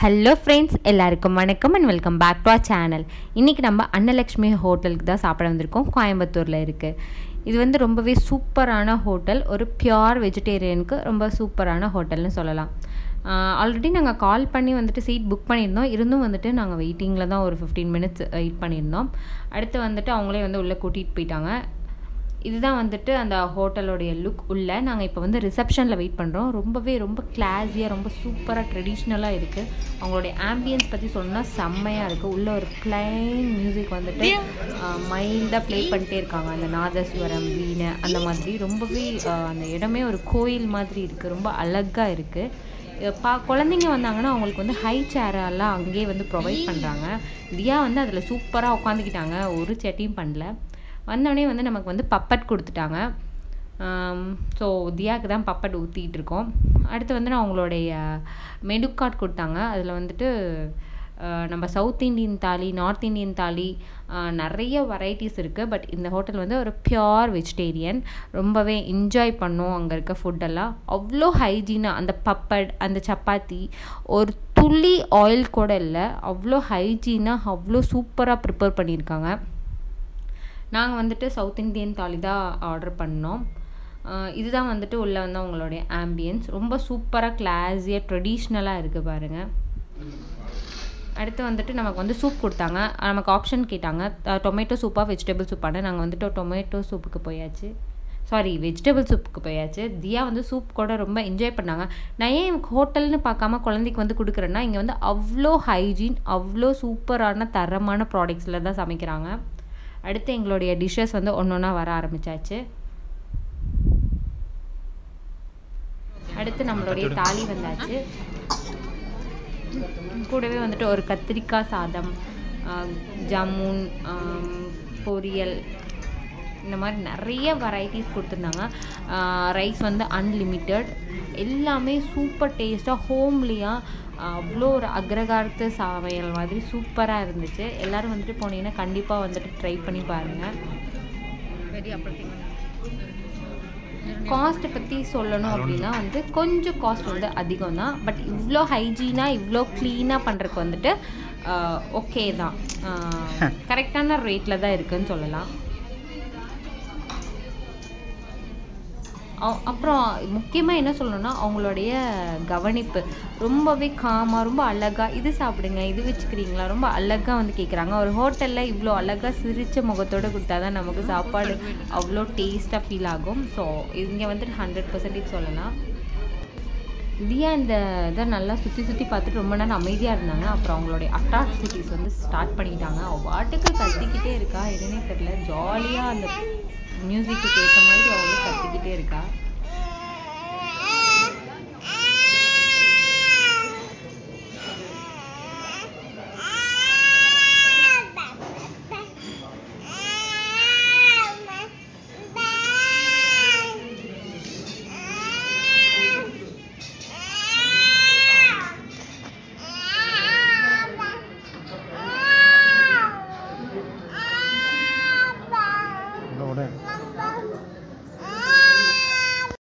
Hello friends எல்லாருக்கும் வணக்கம் and welcome back to our channel இன்றைக்கி நம்ம அன்னலக்ஷ்மி ஹோட்டலுக்கு தான் சாப்பிட வந்திருக்கோம். கோயம்புத்தூரில் இருக்குது இது வந்து ரொம்பவே சூப்பரான ஹோட்டல். ஒரு பியோர் வெஜிடேரியனுக்கு ரொம்ப சூப்பரான ஹோட்டல்னு சொல்லலாம். ஆல்ரெடி நாங்கள் கால் பண்ணி வந்துட்டு சீட் புக் பண்ணியிருந்தோம். இருந்தும் வந்துட்டு நாங்கள் வெயிட்டிங்கில் தான் ஒரு ஃபிஃப்டீன் மினிட்ஸ் வெயிட் பண்ணியிருந்தோம். அடுத்து வந்துட்டு அவங்களே வந்து உள்ளே கூட்டிகிட்டு போயிட்டாங்க. இதுதான் வந்துட்டு அந்த ஹோட்டலோடைய லுக் உள்ள. நாங்கள் இப்போ வந்து ரிசப்ஷனில் வெயிட் பண்ணுறோம் ரொம்பவே ரொம்ப கிளாஸியாக ரொம்ப சூப்பராக ட்ரெடிஷ்னலாக இருக்குது அவங்களுடைய ஆம்பியன்ஸ் பற்றி சொன்னால் செம்மையாக இருக்குது உள்ள ஒரு பிளைன் மியூசிக் வந்துட்டு மைல்டாக ப்ளே பண்ணிட்டே இருக்காங்க. அந்த நாதஸ்வரம் வீணை அந்த மாதிரி. ரொம்பவே அந்த இடமே ஒரு கோயில் மாதிரி இருக்குது ரொம்ப அழகாக இருக்குது பா குழந்தைங்க வந்தாங்கன்னா அவங்களுக்கு வந்து ஹை சேரெல்லாம் அங்கேயே வந்து ப்ரொவைட் பண்ணுறாங்க தியா வந்து அதில் சூப்பராக உட்காந்துக்கிட்டாங்க ஒரு செட்டியும் பண்ணல. வந்தோடனே வந்து நமக்கு வந்து பப்பட் கொடுத்துட்டாங்க. ஸோ தியாவுக்கு தான் பப்பட் ஊற்றிக்கிட்டு இருக்கோம் அடுத்து வந்து நான் அவங்களுடைய மெனு கார்ட் கொடுத்தாங்க. அதில் வந்துட்டு நம்ம south Indian thali north Indian thali நிறைய வெரைட்டிஸ் இருக்குது பட் இந்த ஹோட்டல் வந்து ஒரு பியோர் வெஜிடேரியன் ரொம்பவே என்ஜாய் பண்ணோம் அங்கே இருக்க ஃபுட்டெல்லாம் அவ்வளோ ஹைஜீனாக அந்த பப்பட் அந்த சப்பாத்தி ஒரு துளி ஆயில் கூட இல்லை. அவ்வளோ ஹைஜீனாக அவ்வளோ சூப்பராக ப்ரிப்பேர் பண்ணியிருக்காங்க. நாங்கள் வந்துட்டு சவுத் இந்தியன் தாலி தான் ஆர்டர் பண்ணோம். இதுதான் வந்துட்டு உள்ளே வந்து அவங்களுடைய ஆம்பியன்ஸ் ரொம்ப சூப்பராக கிளாஸியாக ட்ரெடிஷ்னலாக இருக்குது பாருங்கள் அடுத்து வந்துட்டு நமக்கு வந்து சூப் கொடுத்தாங்க. நமக்கு ஆப்ஷன் கேட்டாங்க. டொமேட்டோ சூப்பாக வெஜிடபிள் சூப்பான நாங்கள் வந்துட்டு டொமேட்டோ சூப்புக்கு போயாச்சு. சாரி வெஜிடபிள் சூப்புக்கு போயாச்சு. தியா வந்து சூப் கூட ரொம்ப என்ஜாய் பண்ணாங்க. நான் ஏன் ஹோட்டல்னு பார்க்காம குழந்தைக்கு வந்து கொடுக்குறேன்னா இங்கே வந்து அவ்வளோ ஹைஜீன் அவ்வளோ சூப்பரான தரமான ப்ராடக்ட்ஸில் தான் சமைக்கிறாங்க. அடுத்து எங்களுடைய டிஷ்ஷஸ் வந்து ஒன்று ஒன்றா வர ஆரம்பித்தாச்சு அடுத்து நம்மளுடைய தாலி வந்தாச்சு. கூடவே வந்துட்டு ஒரு கத்திரிக்காய் சாதம் ஜாமுன் பொரியல் இந்த மாதிரி நிறைய வெரைட்டிஸ் கொடுத்துருந்தாங்க. ரைஸ் வந்து அன்லிமிட்டெட் எல்லாமே சூப்பர் டேஸ்ட்டாக ஹோம்லியாக அவ்வளோ ஒரு அக்ரகாரத்து சமையல் மாதிரி சூப்பராக இருந்துச்சு. எல்லோரும் வந்துட்டு போனீங்கன்னா கண்டிப்பாக வந்துட்டு ட்ரை பண்ணி பாருங்கள் காஸ்ட்டை பற்றி சொல்லணும் அப்படின்னா வந்து கொஞ்சம் காஸ்ட் வந்து அதிகம் தான். பட் இவ்வளோ ஹைஜீனாக இவ்வளோ க்ளீனாக பண்ணுறதுக்கு வந்துட்டு ஓகே தான். கரெக்டான ரேட்டில் தான் இருக்குதுன்னு சொல்லலாம். அப்புறம் முக்கியமாக என்ன சொல்லணும்னா அவங்களுடைய கவனிப்பு. ரொம்பவே காமாக ரொம்ப அழகாக இது சாப்பிடுங்க இது வச்சுக்கிறீங்களா? ரொம்ப அழகாக வந்து கேட்குறாங்க ஒரு ஹோட்டலில் இவ்வளோ அழகாக சிரித்த முகத்தோடு கொடுத்தா தான் நமக்கு சாப்பாடு அவ்வளோ டேஸ்ட்டாக ஃபீல் ஆகும். ஸோ இங்கே வந்துட்டு ஹண்ட்ரட் பர்சன்டேஜ் சொல்லலாம். தியா இந்த இதை நல்லா சுற்றி சுற்றி பார்த்துட்டு ரொம்ப நேரம் அமைதியாக இருந்தாங்க. அப்புறம் அவங்களுடைய அட்ராசிட்டிஸ் வந்து ஸ்டார்ட் பண்ணிட்டாங்க. பாட்டுக்கு கத்திக்கிட்டே இருக்கா என்னன்னே தெரில ஜாலியாக அந்த மியூசிக்கு ஏற்ற மாதிரி அவளும் கற்றுக்கிட்டே இருக்கா.